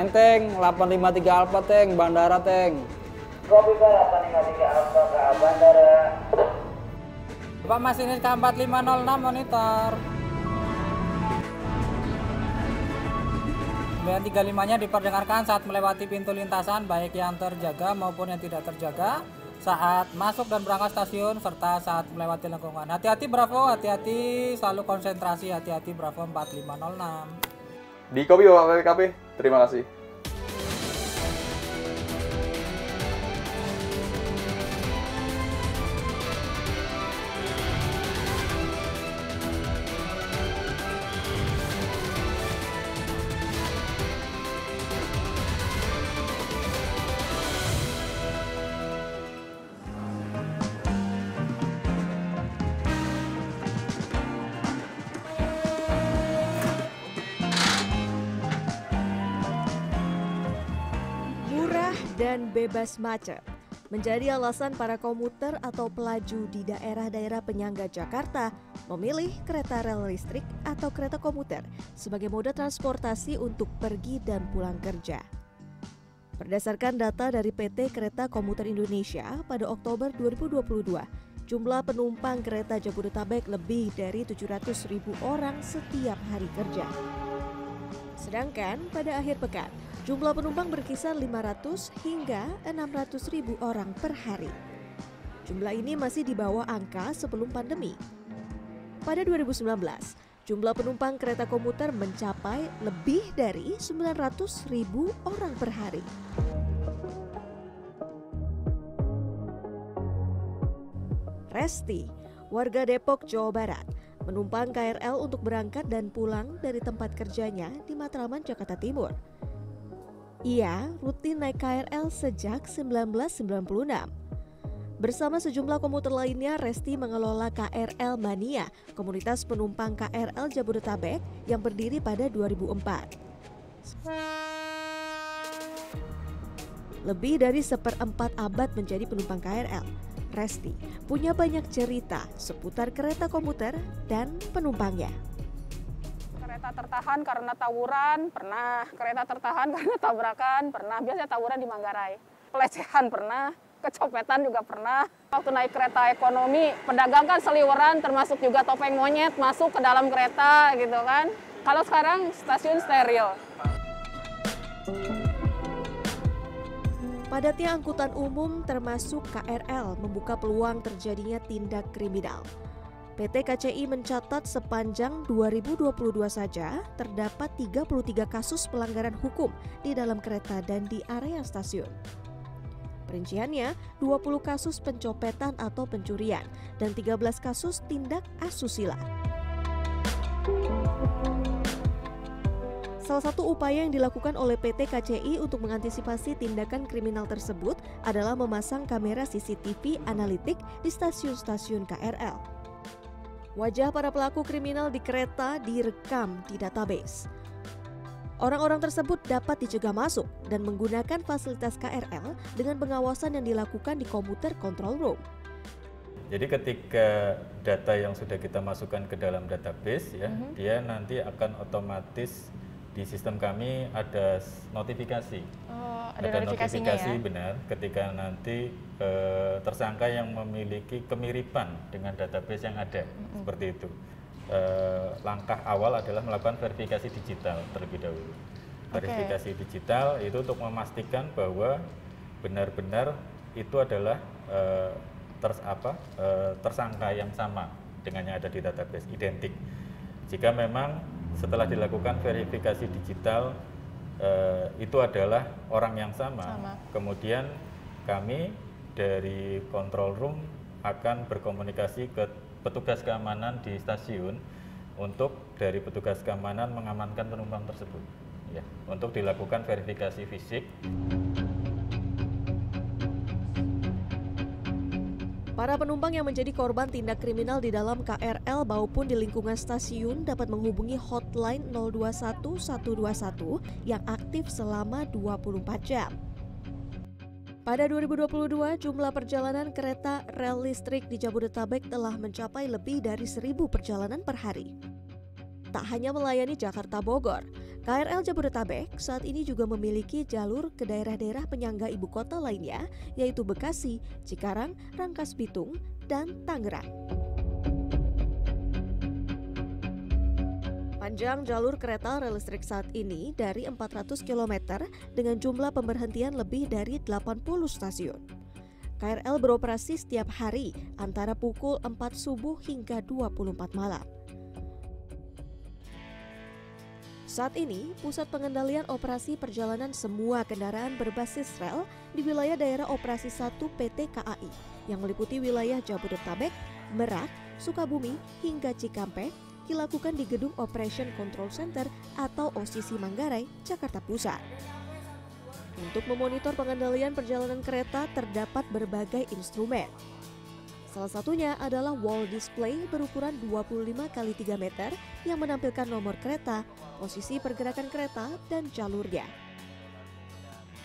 Enteng 853 Alfa Teng, Bandara Teng. Tropika 853 Alfa ke Bandara. Bapak Masinis K4506 monitor. 935-nya diperdengarkan saat melewati pintu lintasan baik yang terjaga maupun yang tidak terjaga saat masuk dan berangkat stasiun serta saat melewati lengkungan. Hati-hati Bravo, hati-hati, selalu konsentrasi, hati-hati Bravo 4506. Di kopi Bapak PKP. Terima kasih. Dan bebas macet menjadi alasan para komuter atau pelaju di daerah-daerah penyangga Jakarta memilih kereta rel listrik atau kereta komuter sebagai moda transportasi untuk pergi dan pulang kerja. Berdasarkan data dari PT Kereta Komuter Indonesia pada Oktober 2022, jumlah penumpang kereta Jabodetabek lebih dari 700 ribu orang setiap hari kerja. Sedangkan pada akhir pekan, jumlah penumpang berkisar 500 hingga 600 ribu orang per hari. Jumlah ini masih di bawah angka sebelum pandemi. Pada 2019, jumlah penumpang kereta komuter mencapai lebih dari 900 ribu orang per hari. Resti, warga Depok, Jawa Barat, menumpang KRL untuk berangkat dan pulang dari tempat kerjanya di Matraman, Jakarta Timur. Ia rutin naik KRL sejak 1996. Bersama sejumlah komuter lainnya, Resti mengelola KRL Mania, komunitas penumpang KRL Jabodetabek yang berdiri pada 2004. Lebih dari seperempat abad menjadi penumpang KRL, Resti punya banyak cerita seputar kereta komuter dan penumpangnya. Kereta tertahan karena tawuran, pernah. Kereta tertahan karena tabrakan, pernah. Biasanya tawuran di Manggarai. Pelecehan pernah, kecopetan juga pernah. Waktu naik kereta ekonomi, pedagang kan seliweran termasuk juga topeng monyet masuk ke dalam kereta gitu kan. Kalau sekarang stasiun steril. Padatnya angkutan umum termasuk KRL membuka peluang terjadinya tindak kriminal. PT KCI mencatat sepanjang 2022 saja terdapat 33 kasus pelanggaran hukum di dalam kereta dan di area stasiun. Perinciannya, 20 kasus pencopetan atau pencurian dan 13 kasus tindak asusila. Salah satu upaya yang dilakukan oleh PT KCI untuk mengantisipasi tindakan kriminal tersebut adalah memasang kamera CCTV analitik di stasiun-stasiun KRL. Wajah para pelaku kriminal di kereta direkam di database. Orang-orang tersebut dapat dicegah masuk dan menggunakan fasilitas KRL dengan pengawasan yang dilakukan di komuter control room. Jadi ketika data yang sudah kita masukkan ke dalam database ya, Mhm. dia nanti akan otomatis di sistem kami ada notifikasi. Oh, ada notifikasinya notifikasi ya? benar ketika nanti eh, tersangka yang memiliki kemiripan dengan database yang ada Mhm. seperti itu. Eh, langkah awal adalah melakukan verifikasi digital terlebih dahulu. Verifikasi digital itu untuk memastikan bahwa benar-benar itu adalah eh, ters apa eh, tersangka yang sama dengan yang ada di database identik. Jika memang setelah dilakukan verifikasi digital eh, itu adalah orang yang sama, Sama. kemudian kami dari control room akan berkomunikasi ke petugas keamanan di stasiun untuk dari petugas keamanan mengamankan penumpang tersebut. Ya untuk dilakukan verifikasi fisik Para penumpang yang menjadi korban tindak kriminal di dalam KRL maupun di lingkungan stasiun dapat menghubungi hotline 021 121 yang aktif selama 24 jam. Pada 2022, jumlah perjalanan kereta rel listrik di Jabodetabek telah mencapai lebih dari 1000 perjalanan per hari. Tak hanya melayani Jakarta Bogor, KRL Jabodetabek saat ini juga memiliki jalur ke daerah-daerah penyangga ibu kota lainnya, yaitu Bekasi, Cikarang, Rangkas Bitung, dan Tangerang. Panjang jalur kereta rel listrik saat ini dari 400 km dengan jumlah pemberhentian lebih dari 80 stasiun. KRL beroperasi setiap hari antara pukul 4 subuh hingga 24 malam. Saat ini, pusat pengendalian operasi perjalanan semua kendaraan berbasis rel di wilayah daerah operasi 1 PT KAI yang meliputi wilayah Jabodetabek, Merak, Sukabumi, hingga Cikampek dilakukan di Gedung Operation Control Center atau OCC Manggarai, Jakarta Pusat. Untuk memonitor pengendalian perjalanan kereta terdapat berbagai instrumen, Salah satunya adalah wall display berukuran 25 x 3 meter yang menampilkan nomor kereta, posisi pergerakan kereta, dan jalurnya.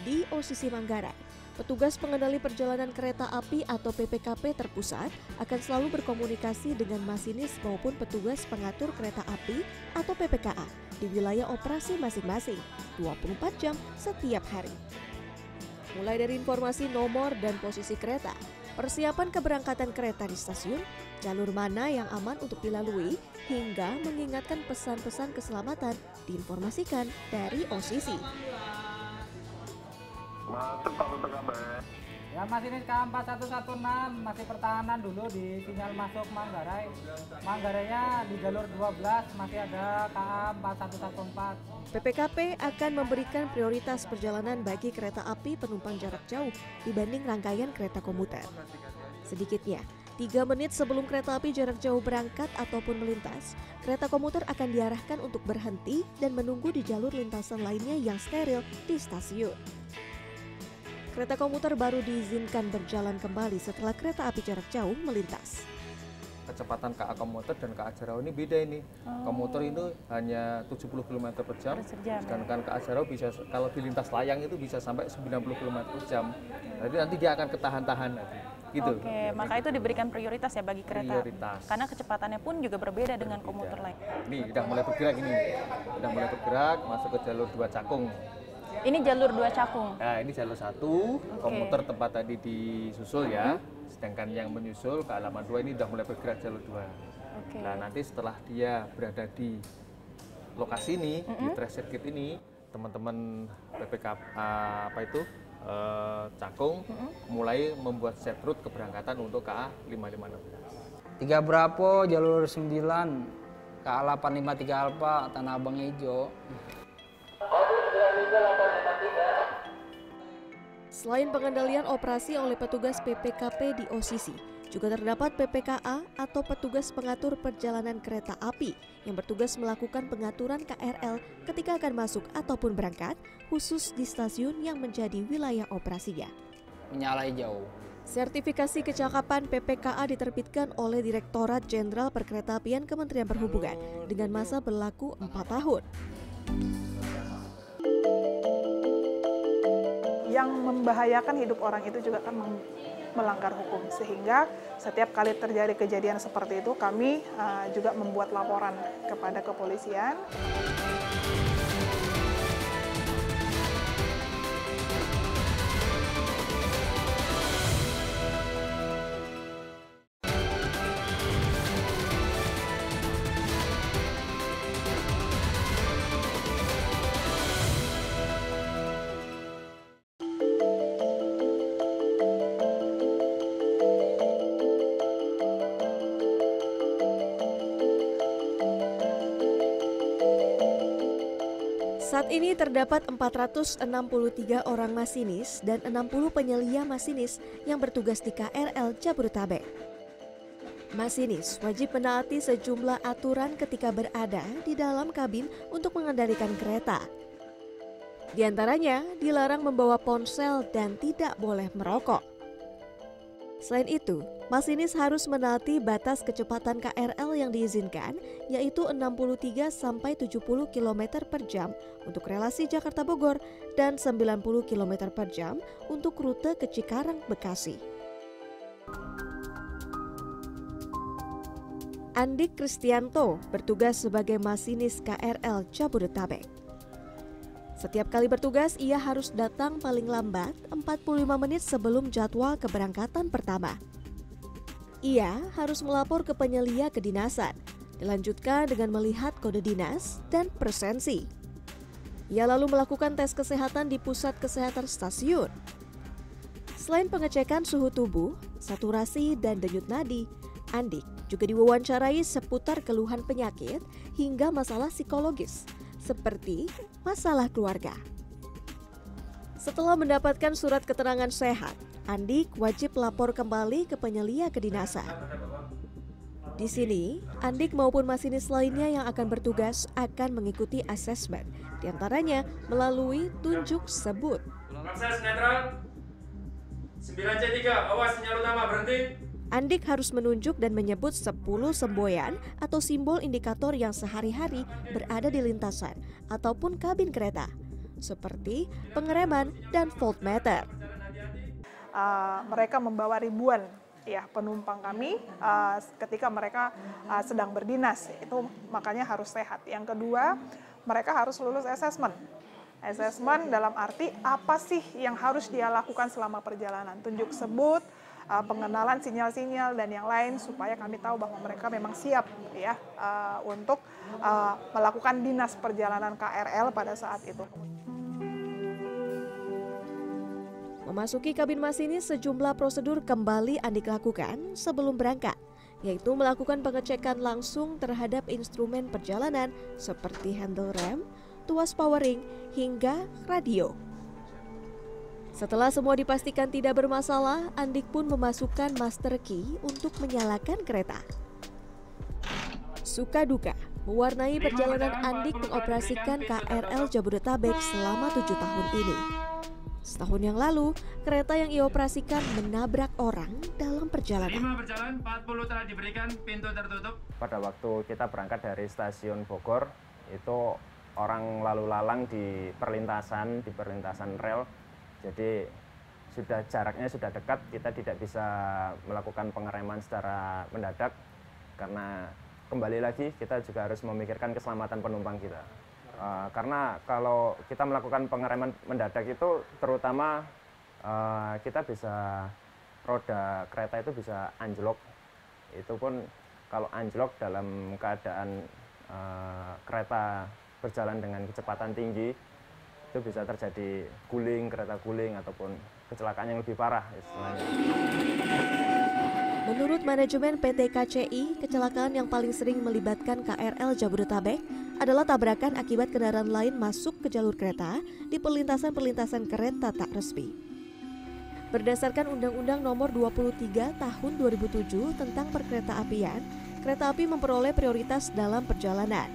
Di OCC Manggarai, petugas pengendali perjalanan kereta api atau PPKP terpusat akan selalu berkomunikasi dengan masinis maupun petugas pengatur kereta api atau PPKA di wilayah operasi masing-masing 24 jam setiap hari. Mulai dari informasi nomor dan posisi kereta, persiapan keberangkatan kereta di stasiun, jalur mana yang aman untuk dilalui, hingga mengingatkan pesan-pesan keselamatan diinformasikan dari OCC. Ya masih ini KA4116 masih pertahanan dulu di sinyal masuk Manggarai. Manggarainya di jalur 12 masih ada KA4114. PPKP akan memberikan prioritas perjalanan bagi kereta api penumpang jarak jauh dibanding rangkaian kereta komuter. Sedikitnya, tiga menit sebelum kereta api jarak jauh berangkat ataupun melintas, kereta komuter akan diarahkan untuk berhenti dan menunggu di jalur lintasan lainnya yang steril di stasiun. Kereta komuter baru diizinkan berjalan kembali setelah kereta api jarak jauh melintas. kecepatan KA komuter dan KA Jarau ini beda ini. Komuter itu hanya 70 km per jam, sedangkan KA Jarau bisa kalau di lintas layang itu bisa sampai 90 km per jam. Jadi nanti dia akan ketahan-tahan nanti. Gitu. Oke, maka itu diberikan prioritas ya bagi kereta. Prioritas. Karena kecepatannya pun juga berbeda dengan komuter lain. Ini udah mulai bergerak ini. Udah mulai bergerak masuk ke jalur dua cakung. Ini jalur dua cakung. Nah, ini jalur satu, komuter tempat tadi disusul ya. Sedangkan yang menyusul ke halaman dua ini udah mulai bergerak jalur dua. Oke. Nah, nanti setelah dia berada di lokasi ini, di track circuit ini, teman-teman PPK ah, apa itu eh, Cakung mulai membuat set route keberangkatan untuk KA 5516. Tiga Bravo, jalur 9, KA853 Alfa, Tanah Abang Hijau. Selain pengendalian operasi oleh petugas PPKP di OCC, juga terdapat PPKA atau petugas pengatur perjalanan kereta api yang bertugas melakukan pengaturan KRL ketika akan masuk ataupun berangkat, khusus di stasiun yang menjadi wilayah operasinya. Menyala hijau. Sertifikasi kecakapan PPKA diterbitkan oleh Direktorat Jenderal Perkeretaapian Kementerian Perhubungan dengan masa berlaku 4 tahun. Membahayakan hidup orang itu juga kan melanggar hukum. Sehingga setiap kali terjadi kejadian seperti itu kami uh, juga membuat laporan kepada kepolisian ini terdapat 463 orang masinis dan 60 penyelia masinis yang bertugas di KRL Jabodetabek. Masinis wajib menaati sejumlah aturan ketika berada di dalam kabin untuk mengendalikan kereta. Di antaranya, dilarang membawa ponsel dan tidak boleh merokok. Selain itu, masinis harus menaati batas kecepatan KRL yang diizinkan, yaitu 63 sampai 70 km per jam untuk relasi Jakarta Bogor dan 90 km per jam untuk rute ke Cikarang, Bekasi. Andik Kristianto bertugas sebagai masinis KRL Jabodetabek. Setiap kali bertugas, ia harus datang paling lambat 45 menit sebelum jadwal keberangkatan pertama. Ia harus melapor ke penyelia kedinasan, dilanjutkan dengan melihat kode dinas dan presensi. Ia lalu melakukan tes kesehatan di pusat kesehatan stasiun. Selain pengecekan suhu tubuh, saturasi, dan denyut nadi, Andik juga diwawancarai seputar keluhan penyakit hingga masalah psikologis, seperti masalah keluarga. Setelah mendapatkan surat keterangan sehat, Andik wajib lapor kembali ke penyelia kedinasan. Di sini, Andik maupun masinis lainnya yang akan bertugas akan mengikuti asesmen, di antaranya melalui tunjuk sebut. Akses netral 9C3, awas sinyal utama berhenti. Andik harus menunjuk dan menyebut 10 semboyan atau simbol indikator yang sehari-hari berada di lintasan ataupun kabin kereta, seperti pengereman dan voltmeter. Uh, mereka membawa ribuan ya penumpang kami uh, ketika mereka uh, sedang berdinas itu makanya harus sehat. Yang kedua, mereka harus lulus asesmen. Asesmen dalam arti apa sih yang harus dia lakukan selama perjalanan? Tunjuk sebut, uh, pengenalan sinyal-sinyal dan yang lain supaya kami tahu bahwa mereka memang siap ya uh, untuk uh, melakukan dinas perjalanan KRL pada saat itu. Memasuki kabin masinis sejumlah prosedur kembali Andik lakukan sebelum berangkat, yaitu melakukan pengecekan langsung terhadap instrumen perjalanan seperti handle rem, tuas powering, hingga radio. Setelah semua dipastikan tidak bermasalah, Andik pun memasukkan master key untuk menyalakan kereta. Suka duka mewarnai perjalanan Andik mengoperasikan KRL Jabodetabek selama tujuh tahun ini. Setahun yang lalu, kereta yang ia operasikan menabrak orang dalam perjalanan. 5 berjalan, 40 telah diberikan, pintu tertutup. Pada waktu kita berangkat dari stasiun Bogor, itu orang lalu lalang di perlintasan, di perlintasan rel. Jadi sudah jaraknya sudah dekat, kita tidak bisa melakukan pengereman secara mendadak karena kembali lagi kita juga harus memikirkan keselamatan penumpang kita. Uh, karena kalau kita melakukan pengereman mendadak itu terutama uh, kita bisa roda kereta itu bisa anjlok itu pun kalau anjlok dalam keadaan uh, kereta berjalan dengan kecepatan tinggi itu bisa terjadi guling kereta guling ataupun kecelakaan yang lebih parah istilahnya. Menurut manajemen PT KCI, kecelakaan yang paling sering melibatkan KRL Jabodetabek adalah tabrakan akibat kendaraan lain masuk ke jalur kereta di perlintasan-perlintasan kereta tak resmi. Berdasarkan Undang-Undang Nomor 23 Tahun 2007 tentang Perkeretaapian, kereta api memperoleh prioritas dalam perjalanan.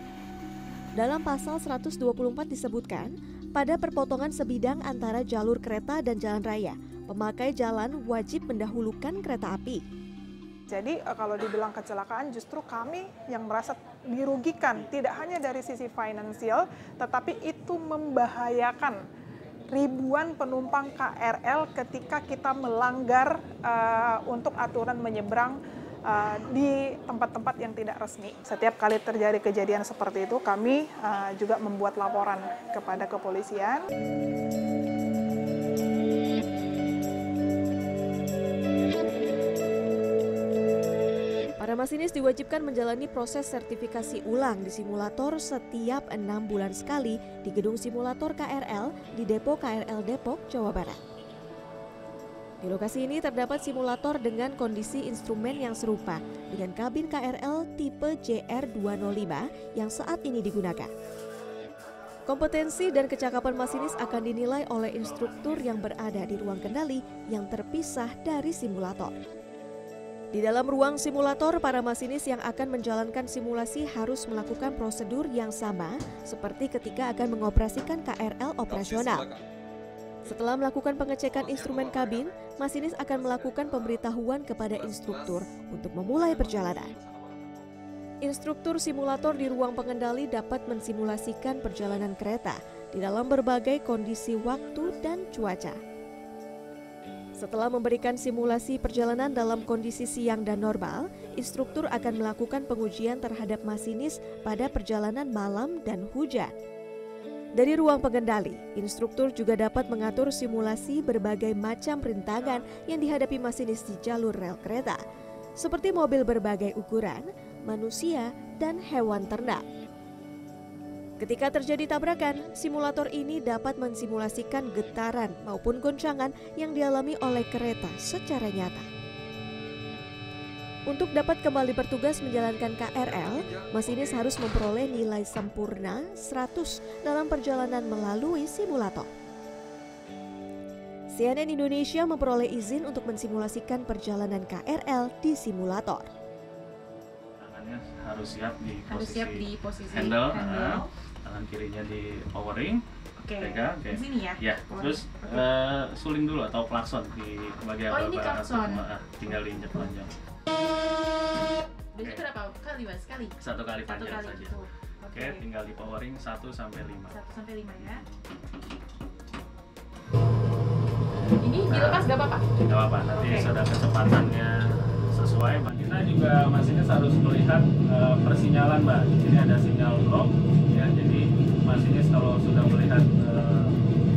Dalam pasal 124 disebutkan, pada perpotongan sebidang antara jalur kereta dan jalan raya, pemakai jalan wajib mendahulukan kereta api. Jadi uh, kalau dibilang kecelakaan justru kami yang merasa dirugikan tidak hanya dari sisi finansial tetapi itu membahayakan ribuan penumpang KRL ketika kita melanggar uh, untuk aturan menyeberang uh, di tempat-tempat yang tidak resmi. Setiap kali terjadi kejadian seperti itu kami uh, juga membuat laporan kepada kepolisian. Para masinis diwajibkan menjalani proses sertifikasi ulang di simulator setiap enam bulan sekali di gedung simulator KRL di Depo KRL Depok, Jawa Barat. Di lokasi ini terdapat simulator dengan kondisi instrumen yang serupa dengan kabin KRL tipe JR205 yang saat ini digunakan. Kompetensi dan kecakapan masinis akan dinilai oleh instruktur yang berada di ruang kendali yang terpisah dari simulator. Di dalam ruang simulator, para masinis yang akan menjalankan simulasi harus melakukan prosedur yang sama seperti ketika akan mengoperasikan KRL operasional. Setelah melakukan pengecekan instrumen kabin, masinis akan melakukan pemberitahuan kepada instruktur untuk memulai perjalanan. Instruktur simulator di ruang pengendali dapat mensimulasikan perjalanan kereta di dalam berbagai kondisi waktu dan cuaca. Setelah memberikan simulasi perjalanan dalam kondisi siang dan normal, instruktur akan melakukan pengujian terhadap masinis pada perjalanan malam dan hujan. Dari ruang pengendali, instruktur juga dapat mengatur simulasi berbagai macam rintangan yang dihadapi masinis di jalur rel kereta, seperti mobil berbagai ukuran, manusia, dan hewan ternak. Ketika terjadi tabrakan, simulator ini dapat mensimulasikan getaran maupun goncangan yang dialami oleh kereta secara nyata. Untuk dapat kembali bertugas menjalankan KRL, masinis harus memperoleh nilai sempurna 100 dalam perjalanan melalui simulator. CNN Indonesia memperoleh izin untuk mensimulasikan perjalanan KRL di simulator. tangannya harus siap di Harus posisi, siap di posisi handle, handle. ah. tangan kirinya di powering Oke, pegang oke. di sini ya? ya Powering. terus Oke. eh, suling dulu atau klakson di bagian Oh, ini klakson. ah, tinggal diinjak panjang Biasanya berapa kali mas? Sekali? satu kali Satu panjang kali saja gitu. oke tinggal di powering 1 sampai 5 Satu sampai lima ya. Ini dilepas gak apa-apa? nggak apa-apa nanti Oke. sudah kecepatannya sesuai Mbak. kita juga masinis harus melihat eh, persinyalan mbak di sini ada sinyal drop ya jadi masinis kalau sudah melihat eh,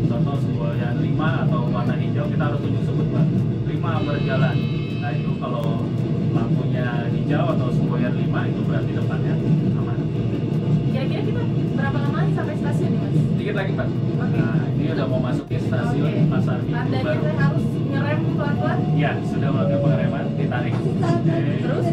contoh semboyan 5 atau warna hijau kita harus tunjuk sebut mbak 5 berjalan nah itu kalau lampunya hijau atau semboyan 5 itu berarti depannya aman Kira-kira kita berapa lama lagi sampai stasiun nih mas? dikit lagi mbak nah ini udah mau masuk ke stasiun Oke. pasar minggu Tandanya baru saya harus ngerem pelan-pelan? Ya, sudah melakukan pengereman, ditarik. Terus?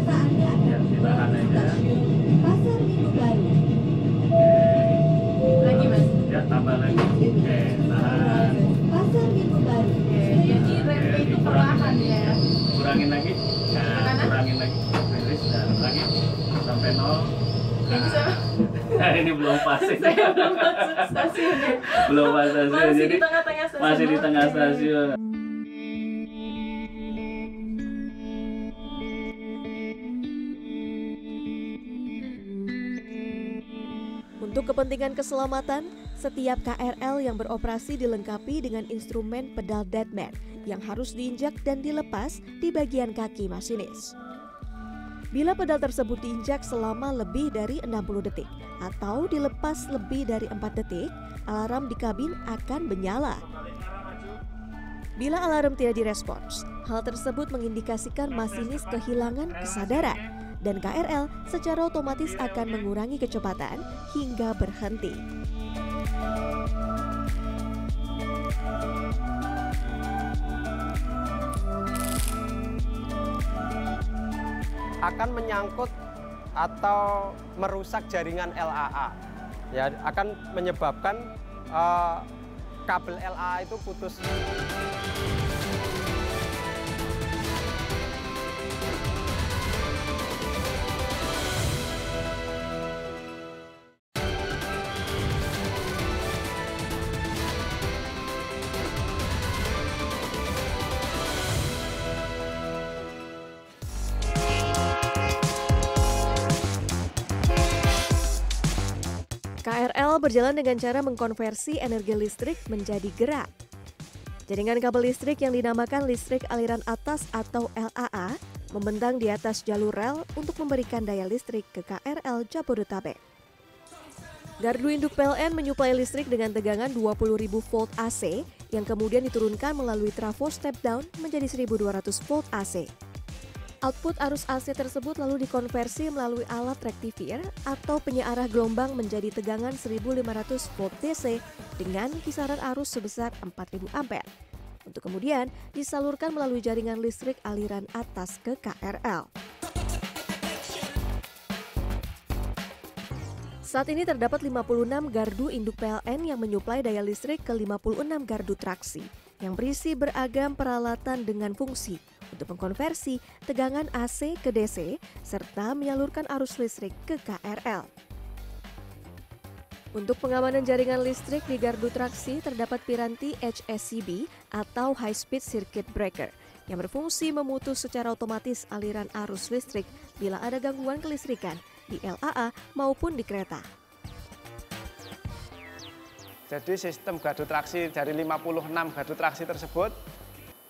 Belum pas. ini. saya belum masuk stasiun ya? belum pas stasiun. Masih Jadi di tengah-tengah stasiun. masih di tengah stasiun. Untuk kepentingan keselamatan, setiap KRL yang beroperasi dilengkapi dengan instrumen pedal deadman yang harus diinjak dan dilepas di bagian kaki masinis. Bila pedal tersebut diinjak selama lebih dari 60 detik atau dilepas lebih dari 4 detik, alarm di kabin akan menyala. Bila alarm tidak direspons, hal tersebut mengindikasikan masinis kehilangan kesadaran dan KRL secara otomatis akan mengurangi kecepatan hingga berhenti. akan menyangkut atau merusak jaringan LAA. Ya, akan menyebabkan eh, kabel LAA itu putus. Berjalan dengan cara mengkonversi energi listrik menjadi gerak. Jaringan kabel listrik yang dinamakan listrik aliran atas atau LAA membentang di atas jalur rel untuk memberikan daya listrik ke KRL Jabodetabek. Gardu induk PLN menyuplai listrik dengan tegangan 20.000 volt AC yang kemudian diturunkan melalui trafo step down menjadi 1.200 volt AC. Output arus AC tersebut lalu dikonversi melalui alat rektifier atau penyearah gelombang menjadi tegangan 1500 volt DC dengan kisaran arus sebesar 4000 ampere. Untuk kemudian disalurkan melalui jaringan listrik aliran atas ke KRL. Saat ini terdapat 56 gardu induk PLN yang menyuplai daya listrik ke 56 gardu traksi yang berisi beragam peralatan dengan fungsi untuk mengkonversi tegangan AC ke DC serta menyalurkan arus listrik ke KRL. Untuk pengamanan jaringan listrik di gardu traksi terdapat piranti HSCB atau High Speed Circuit Breaker yang berfungsi memutus secara otomatis aliran arus listrik bila ada gangguan kelistrikan di LAA maupun di kereta. Jadi sistem gardu traksi dari 56 gardu traksi tersebut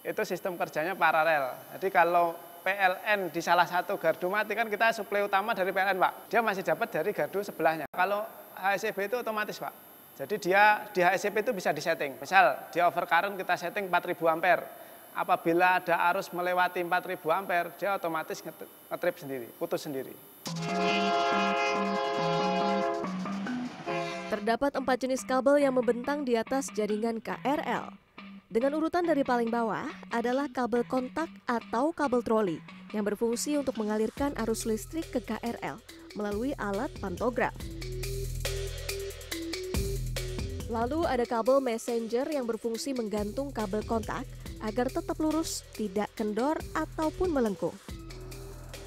itu sistem kerjanya paralel. Jadi kalau PLN di salah satu gardu mati kan kita suplai utama dari PLN Pak. Dia masih dapat dari gardu sebelahnya. Kalau HSCB itu otomatis Pak. Jadi dia di HSCP itu bisa disetting. Misal di overcurrent kita setting 4000 ampere. Apabila ada arus melewati 4000 ampere, dia otomatis ngetrip sendiri, putus sendiri. Terdapat empat jenis kabel yang membentang di atas jaringan KRL. Dengan urutan dari paling bawah adalah kabel kontak atau kabel troli yang berfungsi untuk mengalirkan arus listrik ke KRL melalui alat pantograf. Lalu ada kabel messenger yang berfungsi menggantung kabel kontak agar tetap lurus, tidak kendor ataupun melengkung.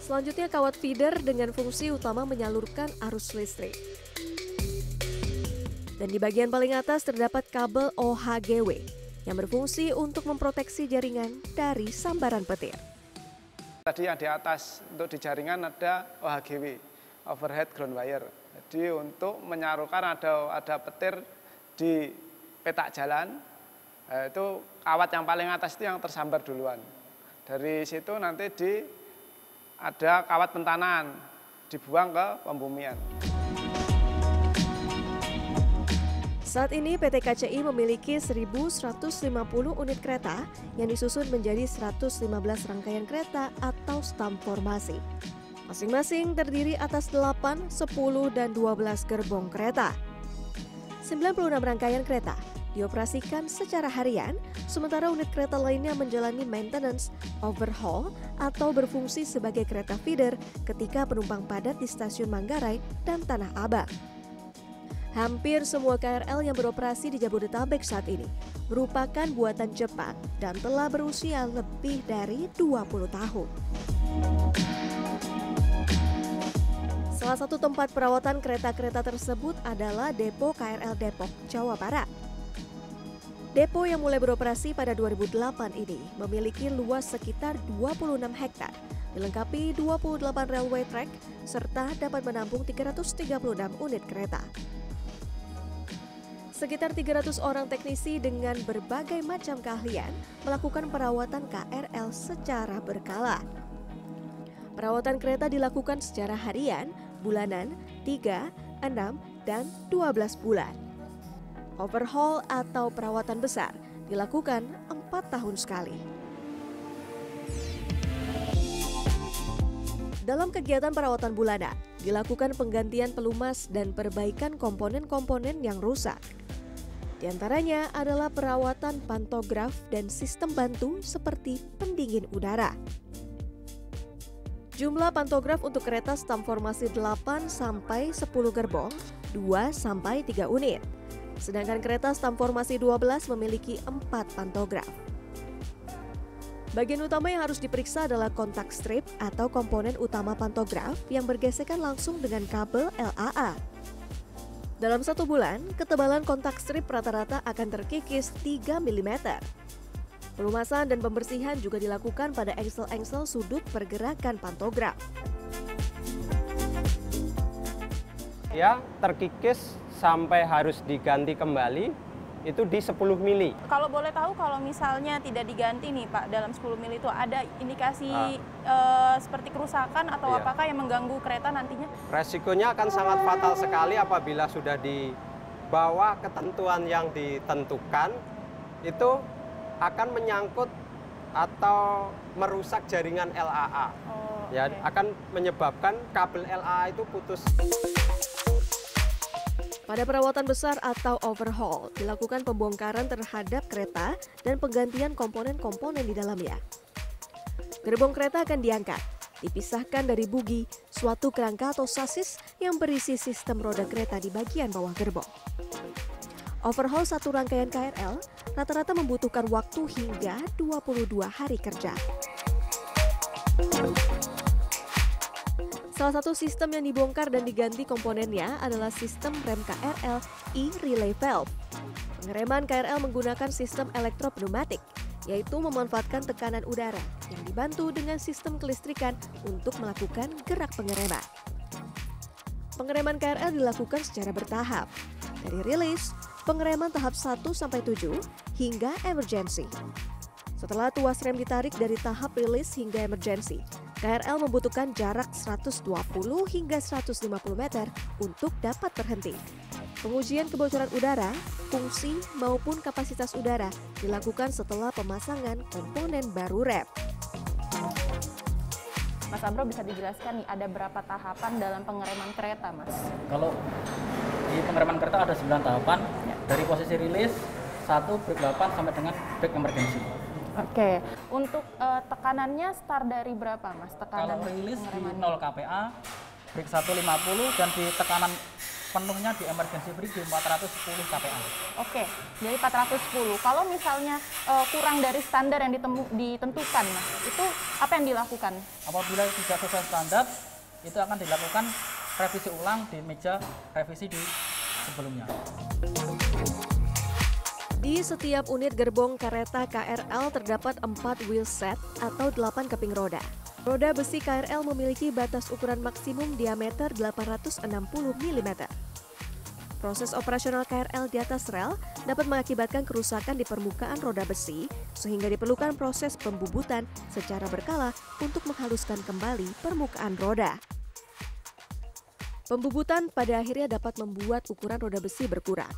Selanjutnya kawat feeder dengan fungsi utama menyalurkan arus listrik. Dan di bagian paling atas terdapat kabel OHGW yang berfungsi untuk memproteksi jaringan dari sambaran petir. Tadi yang di atas untuk di jaringan ada OHGW, overhead ground wire. Jadi untuk menyarukan ada ada petir di petak jalan, eh, itu kawat yang paling atas itu yang tersambar duluan. Dari situ nanti di ada kawat pentanan, dibuang ke pembumian. Saat ini PT KCI memiliki 1.150 unit kereta yang disusun menjadi 115 rangkaian kereta atau stam formasi. Masing-masing terdiri atas 8, 10, dan 12 gerbong kereta. 96 rangkaian kereta dioperasikan secara harian, sementara unit kereta lainnya menjalani maintenance, overhaul, atau berfungsi sebagai kereta feeder ketika penumpang padat di stasiun Manggarai dan Tanah Abang. Hampir semua KRL yang beroperasi di Jabodetabek saat ini merupakan buatan Jepang dan telah berusia lebih dari 20 tahun. Salah satu tempat perawatan kereta-kereta tersebut adalah Depo KRL Depok, Jawa Barat. Depo yang mulai beroperasi pada 2008 ini memiliki luas sekitar 26 hektar, dilengkapi 28 railway track, serta dapat menampung 336 unit kereta. Sekitar 300 orang teknisi dengan berbagai macam keahlian melakukan perawatan KRL secara berkala. Perawatan kereta dilakukan secara harian bulanan, 3, 6, dan 12 bulan. Overhaul atau perawatan besar dilakukan 4 tahun sekali. Dalam kegiatan perawatan bulanan, dilakukan penggantian pelumas dan perbaikan komponen-komponen yang rusak. Di antaranya adalah perawatan pantograf dan sistem bantu seperti pendingin udara. Jumlah pantograf untuk kereta stam formasi 8 sampai 10 gerbong, 2 sampai 3 unit. Sedangkan kereta stam formasi 12 memiliki 4 pantograf. Bagian utama yang harus diperiksa adalah kontak strip atau komponen utama pantograf yang bergesekan langsung dengan kabel LAA. Dalam satu bulan, ketebalan kontak strip rata-rata akan terkikis 3 mm. Pelumasan dan pembersihan juga dilakukan pada engsel-engsel sudut pergerakan pantograf. Ya, terkikis sampai harus diganti kembali itu di 10 mili. Kalau boleh tahu kalau misalnya tidak diganti nih Pak dalam 10 mili itu ada indikasi Ah. eh, seperti kerusakan atau Iya. apakah yang mengganggu kereta nantinya? Resikonya akan sangat fatal sekali apabila sudah di bawah ketentuan yang ditentukan itu akan menyangkut atau merusak jaringan LAA. ya, akan menyebabkan kabel LAA itu putus. Pada perawatan besar atau overhaul, dilakukan pembongkaran terhadap kereta dan penggantian komponen-komponen di dalamnya. Gerbong kereta akan diangkat, dipisahkan dari bugi, suatu kerangka atau sasis yang berisi sistem roda kereta di bagian bawah gerbong. Overhaul satu rangkaian KRL rata-rata membutuhkan waktu hingga 22 hari kerja. Salah satu sistem yang dibongkar dan diganti komponennya adalah sistem rem KRL e-relay valve. Pengereman KRL menggunakan sistem elektropneumatik, yaitu memanfaatkan tekanan udara yang dibantu dengan sistem kelistrikan untuk melakukan gerak pengereman. Pengereman KRL dilakukan secara bertahap, dari rilis, pengereman tahap 1 sampai 7 hingga emergency. Setelah tuas rem ditarik dari tahap rilis hingga emergency, KRL membutuhkan jarak 120 hingga 150 meter untuk dapat berhenti. Pengujian kebocoran udara, fungsi maupun kapasitas udara dilakukan setelah pemasangan komponen baru rem. Mas Abro bisa dijelaskan nih ada berapa tahapan dalam pengereman kereta, Mas? Kalau di pengereman kereta ada 9 tahapan dari posisi rilis 1 break 8 sampai dengan break emergency. Oke, untuk eh, tekanannya start dari berapa, Mas? Tekanan Kalau rilis di pengereman. 0 kPa, break 150 dan di tekanan penuhnya di emergency break di 410 kPa. Oke, jadi 410. Kalau misalnya eh, kurang dari standar yang ditemu- ditentukan, Mas, itu apa yang dilakukan? Apabila tidak sesuai standar, itu akan dilakukan revisi ulang di meja revisi di sebelumnya. Di setiap unit gerbong kereta KRL terdapat 4 wheel set atau 8 keping roda. Roda besi KRL memiliki batas ukuran maksimum diameter 860 mm. Proses operasional KRL di atas rel dapat mengakibatkan kerusakan di permukaan roda besi, sehingga diperlukan proses pembubutan secara berkala untuk menghaluskan kembali permukaan roda. Pembubutan pada akhirnya dapat membuat ukuran roda besi berkurang.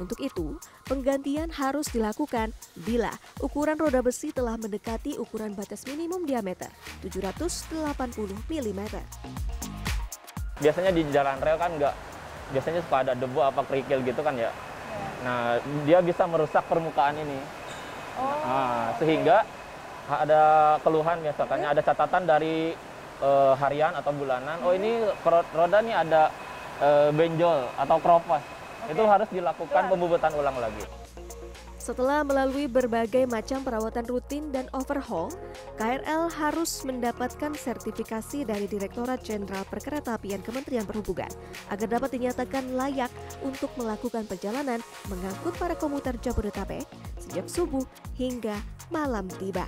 Untuk itu, penggantian harus dilakukan bila ukuran roda besi telah mendekati ukuran batas minimum diameter 780 mm. biasanya di jalan rel kan nggak biasanya suka ada debu apa kerikil gitu kan ya? Nah dia bisa merusak permukaan ini. Nah, sehingga ada keluhan misalkannya ada catatan dari eh, harian atau bulanan. Oh ini roda nih ada eh, benjol atau keropos itu harus dilakukan pembubutan ulang lagi. Setelah melalui berbagai macam perawatan rutin dan overhaul, KRL harus mendapatkan sertifikasi dari Direktorat Jenderal Perkeretaapian Kementerian Perhubungan agar dapat dinyatakan layak untuk melakukan perjalanan mengangkut para komuter Jabodetabek sejak subuh hingga malam tiba.